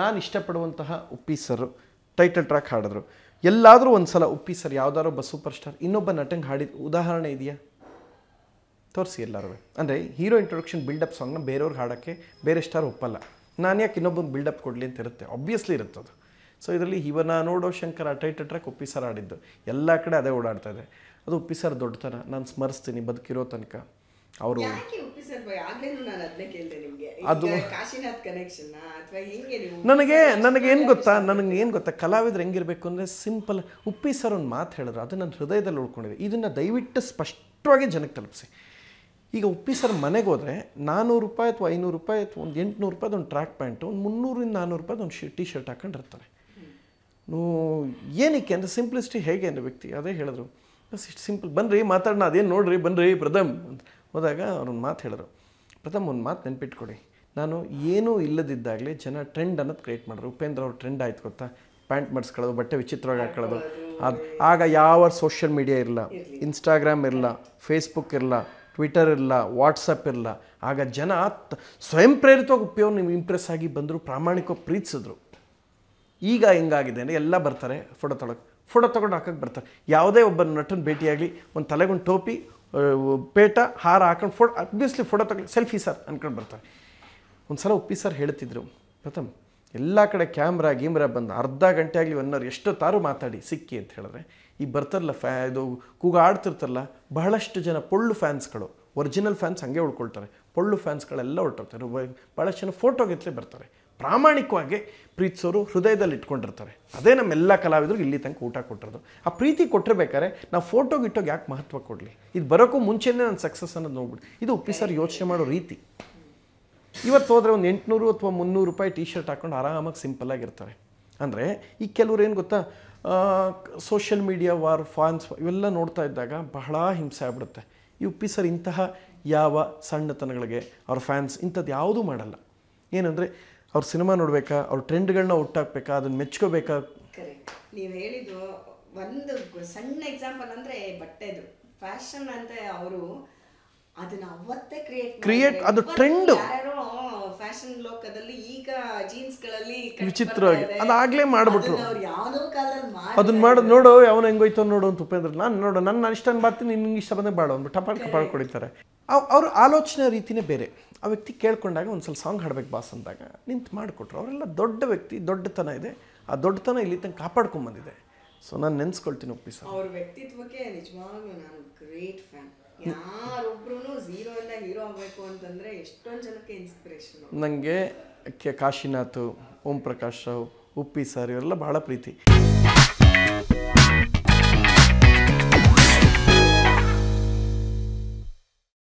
ನಾನು ಇಷ್ಟಪಡುವಂತಹ Uppi sir title track ಹಾಡಿದ್ರು. ಎಲ್ಲಾದರೂ ಒಂದು ಸಲ ಉಪ್ಪಿ ಸರ್, ಯಾವುದಾದ್ರೂ ಒಬ್ಬ ಸೂಪರ್ ಸ್ಟಾರ್ ಇನ್ನೊಬ್ಬ ನಟಂಗೆ ಹಾಡಿದ ಉದಾಹರಣೆ ಇದೆಯಾ? ತೋರಿಸಿ ಎಲ್ಲರೂ ಅಂದರೆ ಹೀರೋ ಇಂಟ್ರೊಡಕ್ಷನ್ ಬಿಲ್ಡಪ್ ಸಾಂಗ್ನ ಬೇರೆಯವ್ರಿಗೆ ಹಾಡೋಕ್ಕೆ ಬೇರೆ ಸ್ಟಾರ್ ಒಪ್ಪಲ್ಲ. ನಾನು ಯಾಕೆ ಇನ್ನೊಬ್ಬನ ಬಿಲ್ಡಪ್ ಕೊಡಲಿ ಅಂತ ಇರುತ್ತೆ? ಆಬ್ವಿಯಸ್ಲಿ ಇರುತ್ತೆ ಅದು. ಸೊ ಇದರಲ್ಲಿ ಇವನ ನೋಡೋ Shankar title track Uppi sir ಆಡಿದ್ದು ಎಲ್ಲ ಕಡೆ ಅದೇ ಓಡಾಡ್ತಾ ಇದೆ. ಅದು ಉಪ್ಪಿ ಸರ್ ದೊಡ್ಡತನ. ನಾನು ಸ್ಮರಿಸ್ತೀನಿ, ಬದುಕಿರೋ ತನಕ. ಅವರು ಅದು- ನನಗೆ ನನಗೆ ಏನು ಗೊತ್ತಾ? ನನಗೆ ಏನು ಗೊತ್ತಾ? ಕಲಾವಿದ್ರು ಹೆಂಗಿರಬೇಕು ಅಂದರೆ ಸಿಂಪಲ್ ಉಪ್ಪಿ ಸರ್ ಒಂದು ಮಾತು ಹೇಳಿದ್ರು. ಅದು ನನ್ನ ಹೃದಯದಲ್ಲಿ ಉಳ್ಕೊಂಡಿದೆ. ಇದನ್ನು ದಯವಿಟ್ಟು ಸ್ಪಷ್ಟವಾಗಿ ಜನಕ್ಕೆ ತಲುಪಿಸಿ. ಈಗ ಉಪ್ಪಿ ಸರ್ ಮನೆಗೆ ಹೋದರೆ ನಾನ್ನೂರು ರೂಪಾಯಿ ಅಥವಾ ಐನೂರು ರೂಪಾಯಿ ಅಥವಾ ಒಂದು ಎಂಟುನೂರು ರೂಪಾಯ್ದು ಒಂದು ಟ್ರ್ಯಾಕ್ ಪ್ಯಾಂಟು ಒಂದು ಮುನ್ನೂರಿಂದ ನಾನ್ನೂರು ರೂಪಾಯಿ ಒಂದು ಶಿ ಟಿ ಶರ್ಟ್ ಹಾಕೊಂಡಿರ್ತಾರೆ ಏನಕ್ಕೆ ಅಂದರೆ ಸಿಂಪ್ಲಿಸಿಟಿ ಹೇಗೆ ಅಂದರೆ ವ್ಯಕ್ತಿ ಅದೇ ಹೇಳಿದ್ರು. ಬಸ್ ಇಷ್ಟು ಸಿಂಪಲ್ ಬನ್ನಿರಿ ಮಾತಾಡೋಣ ಅದೇನು ನೋಡ್ರಿ ಬನ್ನಿರಿ ಪ್ರಥಮ್ ಅಂತ ಹೋದಾಗ ಅವ್ರೊಂದು ಮಾತು ಹೇಳಿದ್ರು. ಪ್ರಥಮ್ ಒಂದು ಮಾತು ನೆನ್ಪಿಟ್ಕೊಡಿ. ನಾನು ಏನೂ ಇಲ್ಲದಿದ್ದಾಗಲೇ ಜನ ಟ್ರೆಂಡ್ ಅನ್ನೋದು ಕ್ರಿಯೇಟ್ ಮಾಡಿದ್ರು. ಉಪೇಂದ್ರ ಅವ್ರ ಟ್ರೆಂಡ್ ಆಯ್ತು ಗೊತ್ತಾ? ಪ್ಯಾಂಟ್ ಮಾಡಿಸ್ಕೊಳ್ಳೋದು ಬಟ್ಟೆ ವಿಚಿತ್ರವಾಗಿ ಹಾಕೊಳ್ಳೋದು. ಅದು ಆಗ ಯಾವ ಸೋಷಿಯಲ್ ಮೀಡಿಯಾ ಇರಲ್ಲ ಇನ್ಸ್ಟಾಗ್ರಾಮ್ ಇರಲ್ಲ ಫೇಸ್ಬುಕ್ ಇರಲ್ಲ ಟ್ವಿಟರ್ ಇರಲ್ಲ ವಾಟ್ಸಪ್ ಇರಲ್ಲ ಆಗ ಜನ ಸ್ವಯಂ ಪ್ರೇರಿತವಾಗಿ ಉಪಯೋಗ ನೀವು ಇಂಪ್ರೆಸ್ ಆಗಿ ಬಂದರು ಪ್ರಾಮಾಣಿಕವಾಗಿ ಪ್ರೀತಿಸಿದ್ರು. ಈಗ ಹೆಂಗಾಗಿದೆ ಅಂದರೆ ಎಲ್ಲ ಬರ್ತಾರೆ ಫೋಟೋ ತೊಗೊಳಕ್ಕೆ ಫೋಟೋ ತೊಗೊಂಡು ಹಾಕಕ್ಕೆ ಬರ್ತಾರೆ. ಯಾವುದೇ ಒಬ್ಬ ನಟನ ಭೇಟಿಯಾಗಲಿ ಒಂದು ತಲೆಗೊಂದು ಟೋಪಿ ಪೇಟ ಹಾರ ಹಾಕೊಂಡು ಫೋಟೋ ಅಬ್ವಿಯಸ್ಲಿ ಫೋಟೋ ತಗೊಳ್ಳಿ. ಸೆಲ್ಫಿ ಸರ್ ಅಂದ್ಕೊಂಡು ಬರ್ತಾರೆ. ಒಂದು ಸಲ ಉಪ್ಪಿ ಸರ್ ಹೇಳ್ತಿದ್ರು, ಪ್ರಥಮ್, ಎಲ್ಲ ಕಡೆ ಕ್ಯಾಮ್ರಾ ಗೀಮ್ರಾ ಬಂದು ಅರ್ಧ ಗಂಟೆ ಆಗಲಿ ಒನ್ ಅವರ್ ಎಷ್ಟೊತ್ತಾರು ಮಾತಾಡಿ, ಸಿಕ್ಕಿ ಅಂತ ಹೇಳಿದ್ರೆ. ಈ ಬರ್ತಾರಲ್ಲ ಫ್ಯಾ, ಇದು ಕೂಗ ಆಡ್ತಿರ್ತಾರಲ್ಲ, ಬಹಳಷ್ಟು ಜನ ಪೊಳ್ಳು ಫ್ಯಾನ್ಸ್ಗಳು, ಒರಿಜಿನಲ್ ಫ್ಯಾನ್ಸ್ ಹಂಗೆ ಉಳ್ಕೊಳ್ತಾರೆ. ಪೊಳ್ಳು ಫ್ಯಾನ್ಸ್ಗಳೆಲ್ಲ ಹೊರಟೋಗ್ತಾರೆ. ಭಾಳಷ್ಟು ಜನ ಫೋಟೋಗೆತ್ತಲೇ ಬರ್ತಾರೆ. ಪ್ರಾಮಾಣಿಕವಾಗಿ ಪ್ರೀತಿಸೋರು ಹೃದಯದಲ್ಲಿ ಇಟ್ಕೊಂಡಿರ್ತಾರೆ. ಅದೇ ನಮ್ಮೆಲ್ಲ ಕಲಾವಿದರು ಇಲ್ಲಿ ತನಕ ಊಟ ಕೊಟ್ಟಿರೋದು. ಆ ಪ್ರೀತಿ ಕೊಟ್ಟಿರ್ಬೇಕಾದ್ರೆ ನಾವು ಫೋಟೋ ಗಿಟ್ಟೋಗೆ ಯಾಕೆ ಮಹತ್ವ ಕೊಡಲಿ? ಇದು ಬರೋಕ್ಕೂ ಮುಂಚೆನೇ ನಾನು ಸಕ್ಸಸ್ ಅನ್ನೋದು ನೋಡ್ಬಿಟ್ಟು ಇದು ಉಪ್ಪಿ ಸರ್ ಯೋಚನೆ ಮಾಡೋ ರೀತಿ. ಇವತ್ತು ಹೋದರೆ ಒಂದು ಎಂಟುನೂರು ಅಥವಾ ಮುನ್ನೂರು ರೂಪಾಯಿ ಟಿ ಶರ್ಟ್ ಹಾಕೊಂಡು ಆರಾಮಾಗಿ ಸಿಂಪಲ್ಲಾಗಿರ್ತಾರೆ ಅಂದರೆ ಈ ಕೆಲವ್ರು ಏನು ಗೊತ್ತಾ? ಸೋಷಿಯಲ್ ಮೀಡಿಯಾ ವಾರ್ ಫಾನ್ಸ್ ಇವೆಲ್ಲ ನೋಡ್ತಾ ಇದ್ದಾಗ ಬಹಳ ಹಿಂಸೆ ಆಗ್ಬಿಡುತ್ತೆ. ಈ ಉಪ್ಪಿ ಸರ್ ಇಂತಹ ಯಾವ ಸಣ್ಣತನಗಳಿಗೆ ಅವ್ರ ಫ್ಯಾನ್ಸ್ ಇಂಥದ್ದು ಯಾವುದೂ ಮಾಡಲ್ಲ. ಏನಂದರೆ ಅವ್ರ ಸಿನಿಮಾ ನೋಡಬೇಕಾ, ಅವ್ರ ಟ್ರೆಂಡ್ಗಳನ್ನ ಒಟ್ಟಾಕ್ಬೇಕಾ, ಅದನ್ನ ಮೆಚ್ಕೋಬೇಕಾ? ನೀವು ಹೇಳಿದ್ದು ಒಂದು ಸಣ್ಣ ಎಕ್ಸಾಂಪಲ್ ಅಂದರೆ ಬಟ್ಟೆದು. ಫ್ಯಾಷನ್ ಅಂತ ಅವರು ಕ್ರಿಯೇಟ್ ಅದು ಟ್ರೆಂಡ್ ಫ್ಯಾಷನ್ ಲೋಕದಲ್ಲಿ ಈಗ ಜೀನ್ಸ್ಗಳಲ್ಲಿ ವಿಚಿತ್ರವಾಗಿ. ಅದಾಗ್ಲೇ ಮಾಡ್ಬಿಟ್ರು. ಅದನ್ನ ಮಾಡೋದು ನೋಡು ಅವನು ಹೆಂಗೋಯ್ತು ನೋಡು ಅಂತ ಉಪೇಂದ್ರ ನಾನು ನೋಡು ನನ್ನ ನಾನು ಇಷ್ಟ ಬರ್ತೀನಿ ನಿನ್ಗೆ ಇಷ್ಟ ಬಂದೇ ಬಾಳು ಅಂದ್ಬಿಟ್ಟು ಟಪಾಲ್ ಕಪಾಲ್ ಕೊಡಿತಾರೆ. ಅವ್ ಅವ್ರ ಆಲೋಚನೆ ರೀತಿನೇ ಬೇರೆ. ಆ ವ್ಯಕ್ತಿ ಕೇಳ್ಕೊಂಡಾಗ ಒಂದು ಸ್ವಲ್ಪ ಸಾಂಗ್ ಹಾಡ್ಬೇಕು ಬಾಸ್ ಅಂದಾಗ ನಿಂತು ಮಾಡಿಕೊಟ್ರು. ಅವರೆಲ್ಲ ದೊಡ್ಡ ವ್ಯಕ್ತಿ ದೊಡ್ಡತನ ಇದೆ. ಆ ದೊಡ್ಡತನ ಇಲ್ಲಿ ತನಕ ಕಾಪಾಡ್ಕೊಂಬಂದಿದೆ ಸೊ ನಾನು ನೆನ್ಸ್ಕೊಳ್ತೀನಿ ಒಪ್ಪಿ ಸರ್ ಅವ್ರ ವ್ಯಕ್ತಿತ್ವಕ್ಕೆ ನಿಜವಾಗ್ಲೂ ನಾನು ಗ್ರೇಟ್ ಫ್ಯಾನ್ ಯಾರೊಬ್ರು ಝೀರೋ ಅಲ್ಲ ಹೀರೋ ಆಗಬೇಕು ಅಂತಂದ್ರೆ ಎಷ್ಟೊಂದು ಜನಕ್ಕೆ ಇನ್ಸ್ಪಿರೇಷನ್ ನನಗೆ ಕೆ ಕಾಶಿನಾಥ್ ಓಂ ಪ್ರಕಾಶ್ ರಾವ್ ಉಪ್ಪಿ ಸರ್ ಇವರೆಲ್ಲ ಬಹಳ ಪ್ರೀತಿ.